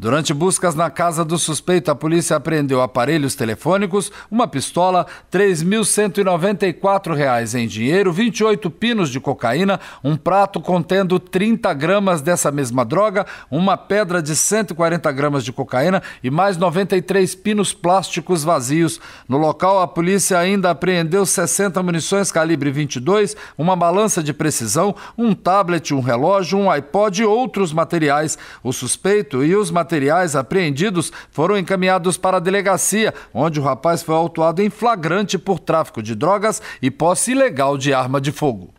Durante buscas na casa do suspeito, a polícia apreendeu aparelhos telefônicos, uma pistola, R$ 3.194 em dinheiro, 28 pinos de cocaína, um prato contendo 30 gramas dessa mesma droga, uma pedra de 140 gramas de cocaína e mais 93 pinos plásticos vazios. No local, a polícia ainda apreendeu 60 munições calibre 22, uma balança de precisão, um tablet, um relógio, um iPod e outros materiais. O suspeito e os materiais materiais apreendidos foram encaminhados para a delegacia, onde o rapaz foi autuado em flagrante por tráfico de drogas e posse ilegal de arma de fogo.